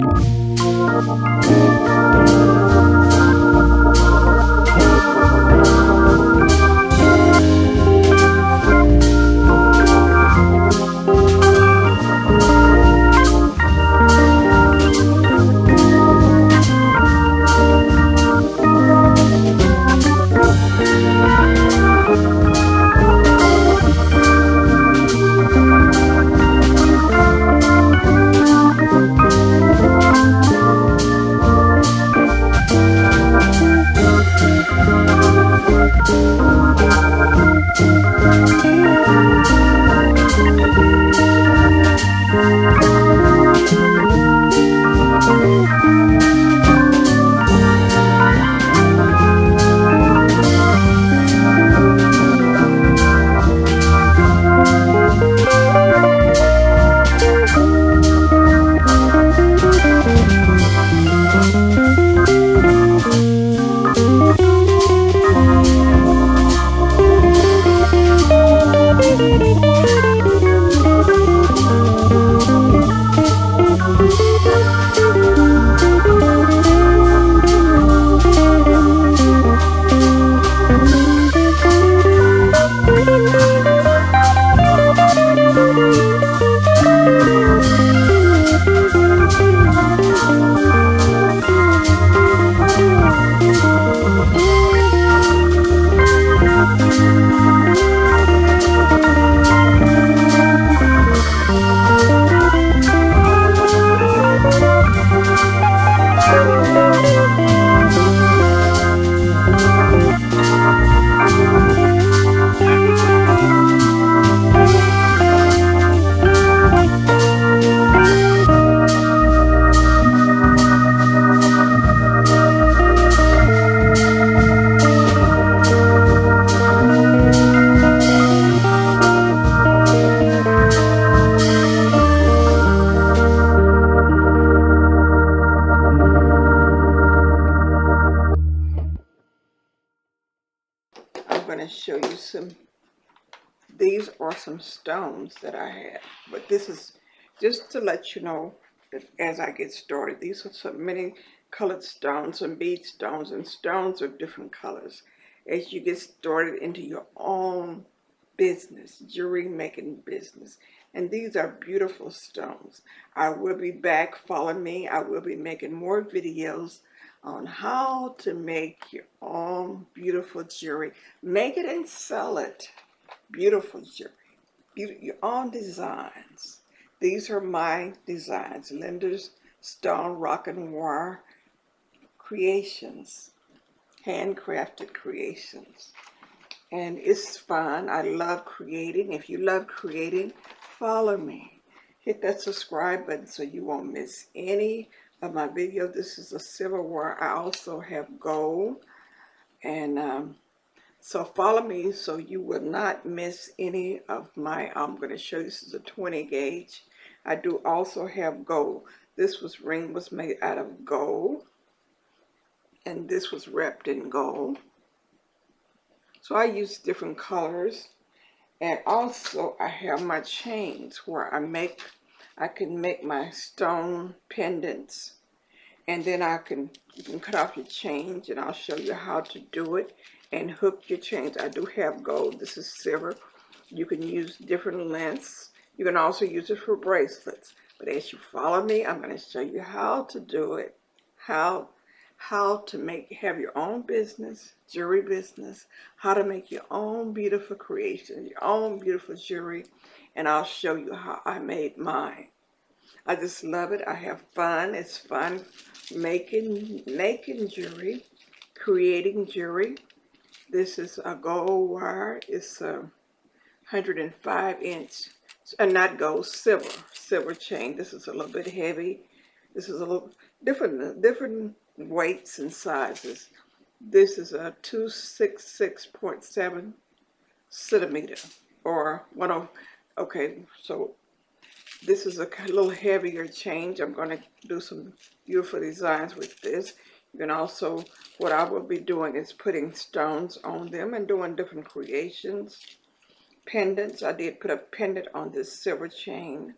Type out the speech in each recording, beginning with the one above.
Música show you some, these are some stones that I have, but this is just to let you know that as I get started, these are some many colored stones, and bead stones, and stones of different colors. As you get started into your own business, jewelry making business. And these are beautiful stones. I will be back, follow me. I will be making more videos on how to make your own beautiful jewelry. Make it and sell it. Beautiful jewelry. your own designs. These are my designs. Linda's Stone Rock and Wire creations. Handcrafted creations. And it's fun. I love creating. If you love creating, follow me. Hit that subscribe button so you won't miss any of my video. This is a silverware. I also have gold. And um, so follow me so you will not miss any of my, I'm going to show you, this is a 20 gauge. I do also have gold. This was ring was made out of gold. And this was wrapped in gold. So I use different colors. And also I have my chains where I make I can make my stone pendants and then I can you can cut off your chains and I'll show you how to do it and hook your chains. I do have gold. This is silver. You can use different lengths. You can also use it for bracelets. But as you follow me, I'm going to show you how to do it. How how to make have your own business, jewelry business, how to make your own beautiful creation, your own beautiful jewelry, and I'll show you how I made mine. I just love it. I have fun. It's fun making making jewelry, creating jewelry. This is a gold wire. It's a 105 inch, uh, not gold, silver, silver chain. This is a little bit heavy. This is a little different, different weights and sizes. This is a 266.7 centimeter or one of, okay, so this is a little heavier change. I'm going to do some beautiful designs with this. You can also, what I will be doing is putting stones on them and doing different creations. Pendants, I did put a pendant on this silver chain.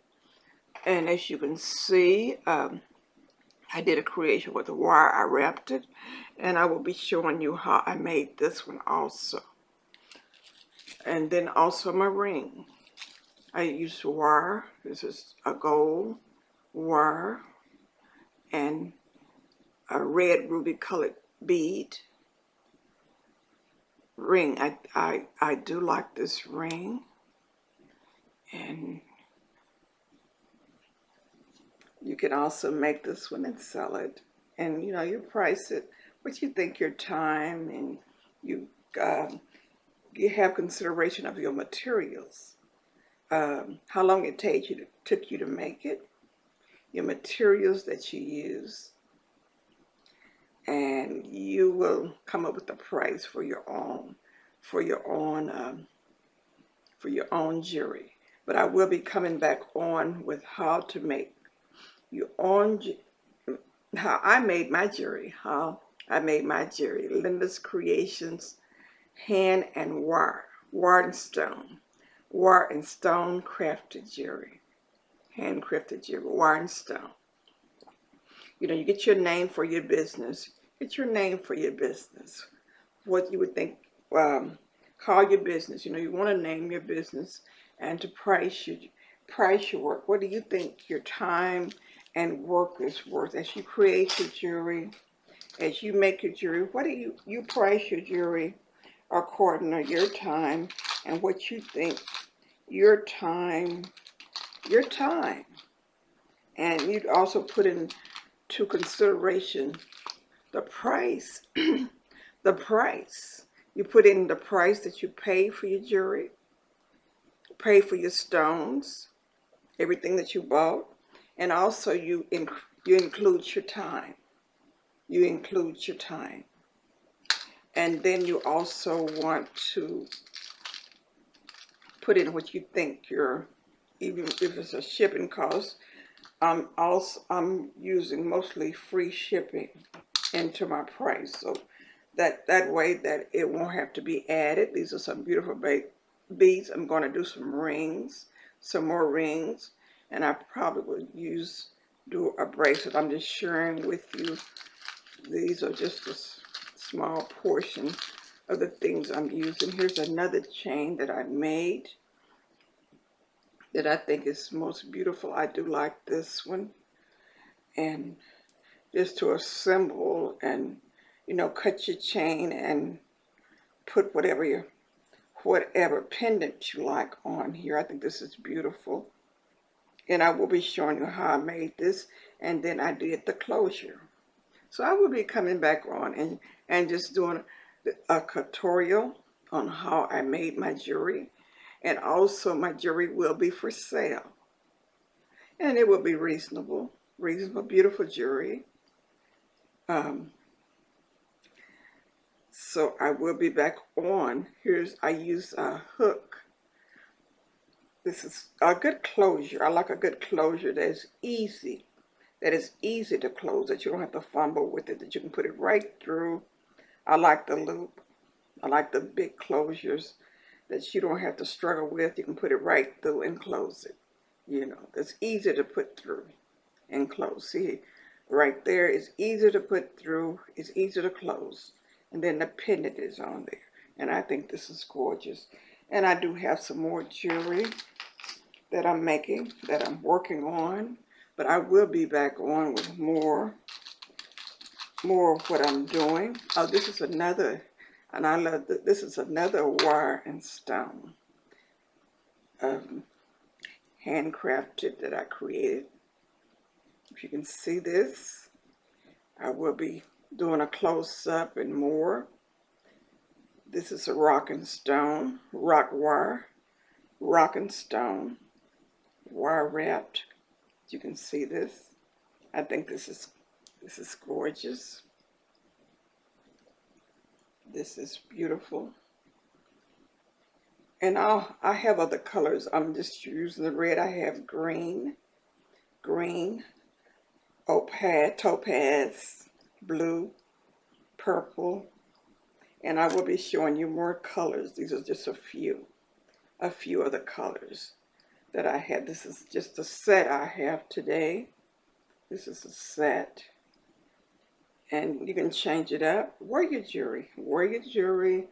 And as you can see, um, I did a creation with the wire. I wrapped it. And I will be showing you how I made this one also. And then also my ring. I used wire. This is a gold wire and a red ruby colored bead ring. I, I, I do like this ring. And you can also make this one and sell it. And, you know, you price it what you think your time and you, um, you have consideration of your materials. Um, how long it take you to, took you to make it, your materials that you use, and you will come up with a price for your own for your own um, for your own jury. but I will be coming back on with how to make your own how I made my jewelry how I made my jewelry Linda's Creations hand and wire wire and stone wire and stone crafted jewelry handcrafted jewelry wire and stone you know, you get your name for your business. Get your name for your business. What you would think, um, call your business. You know, you want to name your business and to price your, price your work. What do you think your time and work is worth as you create your jewelry, as you make your jewelry? What do you, you price your jewelry according to your time and what you think your time, your time. And you'd also put in to consideration the price, the price. You put in the price that you pay for your jewelry, pay for your stones, everything that you bought, and also you, inc you include your time. You include your time. And then you also want to put in what you think your, even if it's a shipping cost, I'm also I'm using mostly free shipping into my price so that that way that it won't have to be added these are some beautiful beads I'm going to do some rings some more rings and I probably would use do a bracelet I'm just sharing with you these are just a small portion of the things I'm using here's another chain that I made that I think is most beautiful. I do like this one. And just to assemble and, you know, cut your chain and put whatever your, whatever pendant you like on here. I think this is beautiful. And I will be showing you how I made this. And then I did the closure. So I will be coming back on and, and just doing a tutorial on how I made my jewelry and also my jewelry will be for sale. And it will be reasonable, reasonable, beautiful jewelry. Um, so I will be back on. Here's, I use a hook. This is a good closure. I like a good closure that is easy. That is easy to close, that you don't have to fumble with it, that you can put it right through. I like the loop. I like the big closures that you don't have to struggle with. You can put it right through and close it. You know, it's easy to put through and close. See, right there is easy to put through. It's easy to close. And then the pendant is on there. And I think this is gorgeous. And I do have some more jewelry that I'm making, that I'm working on. But I will be back on with more, more of what I'm doing. Oh, this is another and I love that this is another wire and stone um, handcrafted that I created. If you can see this, I will be doing a close-up and more. This is a rock and stone, rock wire, rock and stone, wire wrapped. You can see this. I think this is this is gorgeous. This is beautiful. And I'll, I have other colors. I'm just using the red. I have green, green, opal, topaz, blue, purple, and I will be showing you more colors. These are just a few, a few of the colors that I had. This is just a set I have today. This is a set. and you can change it up. Wear your jewelry. Wear your jewelry.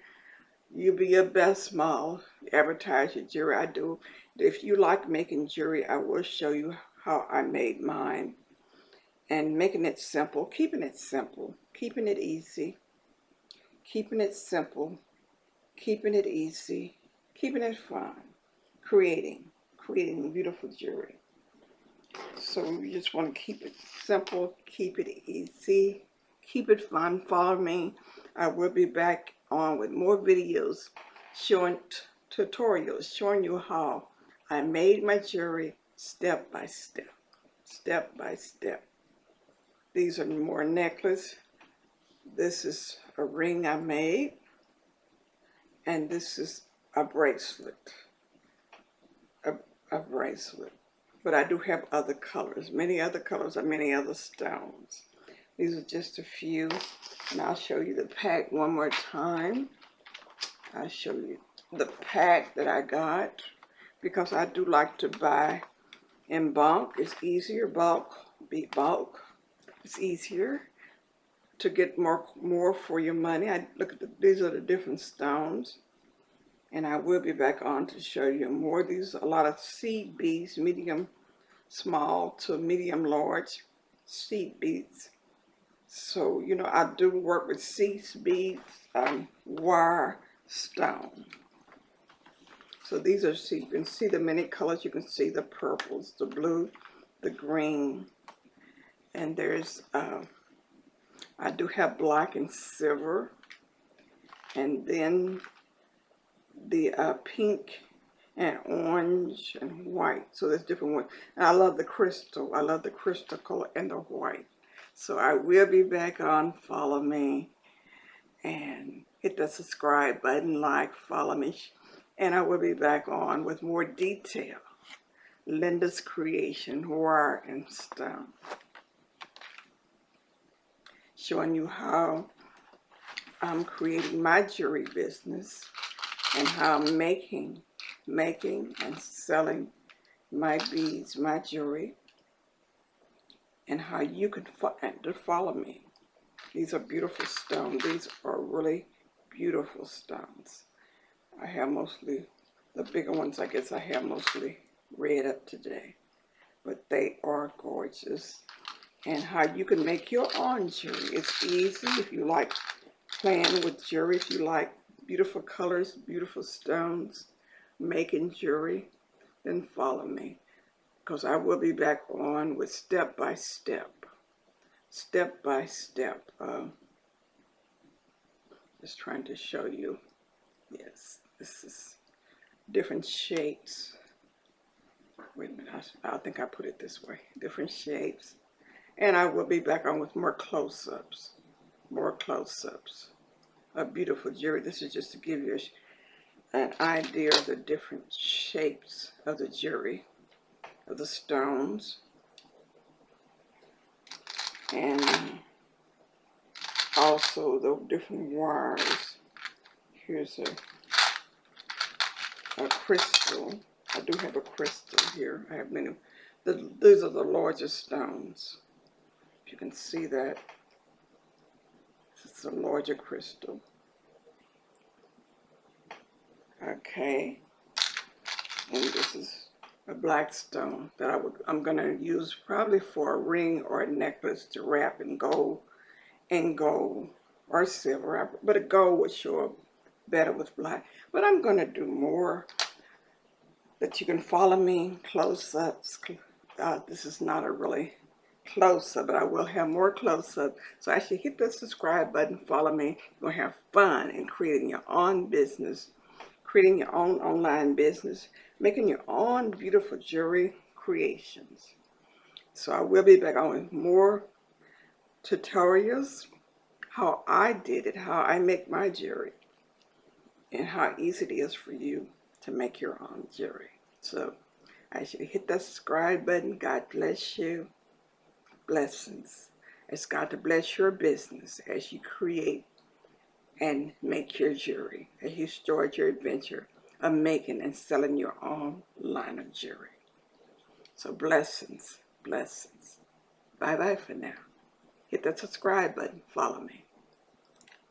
You be your best model. Advertise your jewelry. I do. If you like making jewelry, I will show you how I made mine. And making it simple, keeping it simple, keeping it easy, keeping it simple, keeping it easy, keeping it fun, creating, creating beautiful jewelry. So we just want to keep it simple, keep it easy, keep it fun. Follow me. I will be back on with more videos showing tutorials, showing you how I made my jewelry step by step, step by step. These are more necklace. This is a ring I made. And this is a bracelet. A, bracelet. But I do have other colors, many other colors and many other stones. These are just a few. And I'll show you the pack one more time. I'll show you the pack that I got because I do like to buy in bulk. It's easier bulk, be bulk. It's easier to get more more for your money. I look at the, these are the different stones. And I will be back on to show you more. These a lot of seed beads, medium small to medium large seed beads. So, you know, I do work with seed beads, um, wire, stone. So these are, so you can see the many colors. You can see the purples, the blue, the green. And there's, uh, I do have black and silver. And then the uh, pink and orange and white. So there's different ones. And I love the crystal. I love the crystal color and the white. So I will be back on. Follow me. And hit the subscribe button, like, follow me and I will be back on with more detail. Linda's Creation, wire and stone. Showing you how I'm creating my jewelry business and how I'm making, making and selling my beads, my jewelry, and how you can to follow me. These are beautiful stones. These are really beautiful stones. I have mostly, the bigger ones I guess I have mostly red up today. But they are gorgeous. And how you can make your own jewelry. It's easy if you like playing with jewelry, if you like beautiful colors, beautiful stones, making jewelry, then follow me. Because I will be back on with step by step. Step by step. Uh, just trying to show you. Yes. This is different shapes. Wait a minute, I, I think I put it this way. Different shapes. And I will be back on with more close-ups. More close-ups. A beautiful jewelry. This is just to give you an idea of the different shapes of the jewelry. Of the stones. And also the different wires. Here's a a crystal. I do have a crystal here. I have many. The, these are the largest stones. If you can see that. A larger crystal. Okay. And this is a black stone that I would, I'm going to use probably for a ring or a necklace to wrap in gold, in gold or silver. But a gold would show up better with black. But I'm going to do more that you can follow me close-ups. Uh, this is not a really close-up, but I will have more close-up. So actually hit the subscribe button, follow me. You're to have fun in creating your own business, creating your own online business, making your own beautiful jewelry creations. So I will be back on with more tutorials, how I did it, how I make my jewelry and how easy it is for you to make your own jewelry. So I should hit that subscribe button. God bless you. Blessings. It's God to bless your business as you create and make your jewelry, as you start your adventure of making and selling your own line of jewelry. So blessings, blessings. Bye-bye for now. hit that subscribe button. Follow me.